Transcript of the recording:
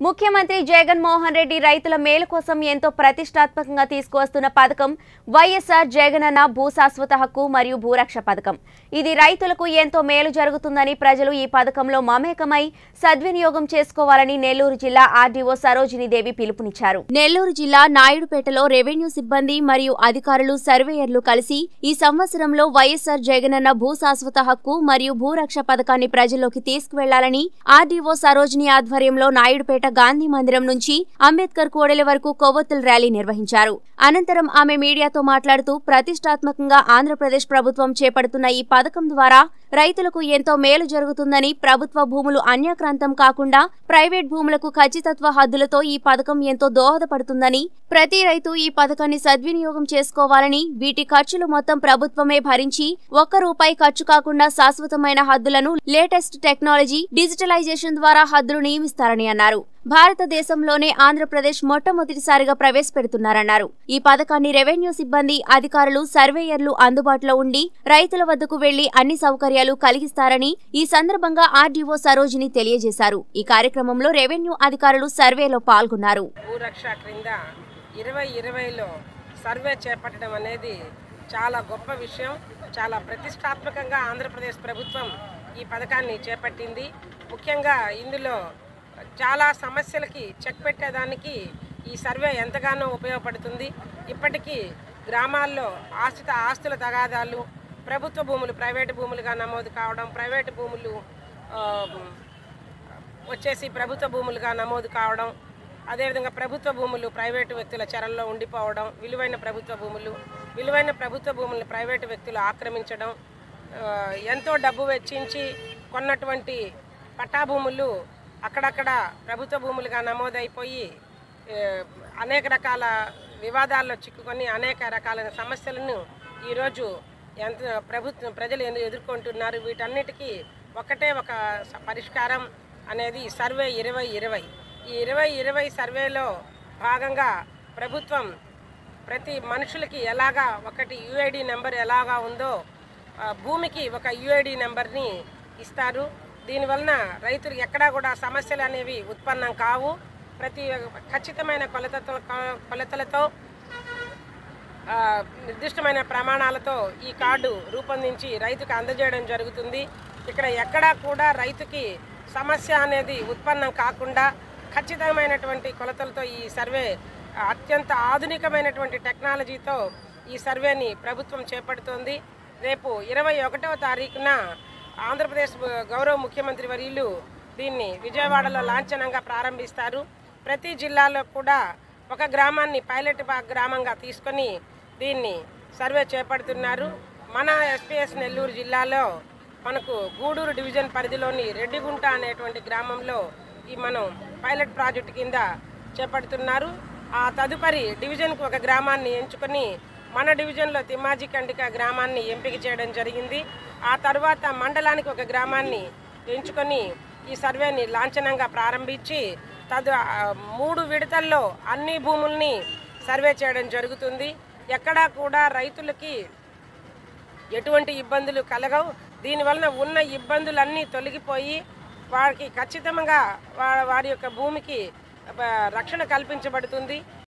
ముఖ్యమంత్రి జగన్మోహన్ రెడ్డి రైతుల మేలు కోసం ఎంతో ప్రతిష్టాత్మకంగా తీసుకువస్తున్న పథకం వైఎస్ఆర్ జగనన్న భూశాశ్వత హక్కు మరియు భూరక్ష పథకం. ఇది రైతులకు ఎంతో మేలు జరుగుతుందని ప్రజలు ఈ పథకంలో మమేకమై సద్వినియోగం చేసుకోవాలని నెల్లూరు జిల్లా ఆర్డీఓ సరోజినీదేవి పిలుపునిచ్చారు. నెల్లూరు జిల్లా నాయుడుపేటలో రెవెన్యూ సిబ్బంది మరియు అధికారులు సర్వేయర్లు కలిసి ఈ సంవత్సరంలో వైఎస్ఆర్ జగనన్న భూశాశ్వత హక్కు మరియు భూరక్ష పథకాన్ని ప్రజల్లోకి తీసుకువెళ్ళాలని ఆర్డీఓ సరోజిని ఆధ్వర్యంలో నాయుడుపేట గాంధీ మందిరం నుంచి అంబేద్కర్ కోడెల వరకు కొవ్వొత్తుల ర్యాలీ నిర్వహించారు. అనంతరం ఆమె మీడియాతో మాట్లాడుతూ ప్రతిష్టాత్మకంగా ఆంధ్రప్రదేశ్ ప్రభుత్వం చేపడుతున్న ఈ పథకం ద్వారా రైతులకు ఎంతో మేలు జరుగుతుందని ప్రభుత్వ భూములు అన్యాక్రాంతం కాకుండా ప్రైవేట్ భూములకు ఖచ్చితత్వ హద్దులతో ఈ పథకం ఎంతో దోహదపడుతుందని ప్రతి రైతు ఈ పథకాన్ని సద్వినియోగం చేసుకోవాలని వీటి ఖర్చులు మొత్తం ప్రభుత్వమే భరించి ఒక్క రూపాయి ఖర్చు కాకుండా శాశ్వతమైన హద్దులను లేటెస్ట్ టెక్నాలజీ డిజిటలైజేషన్ ద్వారా హద్దులు నియమిస్తారని అన్నారు. భారతదేశంలోనే ఆంధ్రప్రదేశ్ మొట్టమొదటిసారిగా ప్రవేశపెడుతున్నారన్నారు. ఈ పథకాన్ని రెవెన్యూ సిబ్బంది అధికారులు సర్వేయర్లు అందుబాటులో ఉండి రైతుల వద్దకు వెళ్ళి అన్ని సౌకర్యాలు కలిగిస్తారని ఈ సందర్భంగా ఆర్డీఓ సరోజిని తెలియజేశారు. ఈ కార్యక్రమంలో రెవెన్యూ అధికారులు సర్వేలో పాల్గొన్నారు. ఇరవై ఇరవైలో సర్వే చేపట్టడం అనేది చాలా గొప్ప విషయం. చాలా ప్రతిష్టాత్మకంగా ఆంధ్రప్రదేశ్ ప్రభుత్వం ఈ పథకాన్ని చేపట్టింది. ముఖ్యంగా ఇందులో చాలా సమస్యలకి చెక్ పెట్టేదానికి ఈ సర్వే ఎంతగానో ఉపయోగపడుతుంది. ఇప్పటికీ గ్రామాల్లో ఆశ్రిత ఆస్తుల తగాదాలు ప్రభుత్వ భూములు ప్రైవేటు భూములుగా నమోదు కావడం ప్రైవేటు భూములు వచ్చేసి ప్రభుత్వ భూములుగా నమోదు కావడం అదేవిధంగా ప్రభుత్వ భూములు ప్రైవేటు వ్యక్తుల చెరల్లో ఉండిపోవడం విలువైన ప్రభుత్వ భూములు విలువైన ప్రభుత్వ భూములను ప్రైవేటు వ్యక్తులు ఆక్రమించడం ఎంతో డబ్బు వెచ్చించి కొన్నటువంటి పట్టా భూములు అక్కడక్కడ ప్రభుత్వ భూములుగా నమోదైపోయి అనేక రకాల వివాదాల్లో చిక్కుకొని అనేక రకాలైన సమస్యలను ఈరోజు ఎంత ప్రభుత్వం ప్రజలు ఎదుర్కొంటున్నారు వీటన్నిటికీ ఒకటే ఒక పరిష్కారం అనేది సర్వే ఇరవై ఇరవై. ఈ ఇరవై ఇరవై సర్వేలో భాగంగా ప్రభుత్వం ప్రతి మనుషులకి ఎలాగా ఒకటి యుఐడి నెంబర్ ఎలాగా ఉందో భూమికి ఒక యుఐడి నెంబర్ని ఇస్తారు. దీనివలన రైతులు ఎక్కడా కూడా సమస్యలు అనేవి ఉత్పన్నం కావు. ప్రతి ఖచ్చితమైన కొలతతో కొలతలతో నిర్దిష్టమైన ప్రమాణాలతో ఈ కార్డు రూపొందించి రైతుకు అందజేయడం జరుగుతుంది. ఇక్కడ ఎక్కడా కూడా రైతుకి సమస్య అనేది ఉత్పన్నం కాకుండా ఖచ్చితమైనటువంటి కొలతలతో ఈ సర్వే అత్యంత ఆధునికమైనటువంటి టెక్నాలజీతో ఈ సర్వేని ప్రభుత్వం చేపడుతోంది. రేపు ఇరవై ఒకటవ తారీఖున ఆంధ్రప్రదేశ్ గౌరవ ముఖ్యమంత్రి వర్యులు దీన్ని విజయవాడలో లాంఛనంగా ప్రారంభిస్తారు. ప్రతి జిల్లాలో కూడా ఒక గ్రామాన్ని పైలట్ గ్రామంగా తీసుకొని దీన్ని సర్వే చేపడుతున్నారు. మన ఎస్పీఎస్ నెల్లూరు జిల్లాలో మనకు గూడూరు డివిజన్ పరిధిలోని రెడ్డిగుంట అనేటువంటి గ్రామంలో ఈ మనం పైలట్ ప్రాజెక్టు కింద చేపడుతున్నారు. ఆ తదుపరి డివిజన్కు ఒక గ్రామాన్ని ఎంచుకొని మన డివిజన్లో తిమ్మాజీ కండిక గ్రామాన్ని ఎంపిక చేయడం జరిగింది. ఆ తర్వాత మండలానికి ఒక గ్రామాన్ని ఎంచుకొని ఈ సర్వేని లాంఛనంగా ప్రారంభించి తదు మూడు విడతల్లో అన్ని భూముల్ని సర్వే చేయడం జరుగుతుంది. ఎక్కడా కూడా రైతులకి ఎటువంటి ఇబ్బందులు కలగవు. దీనివలన ఉన్న ఇబ్బందులన్నీ తొలగిపోయి వారికి ఖచ్చితంగా వారి యొక్క భూమికి రక్షణ కల్పించబడుతుంది.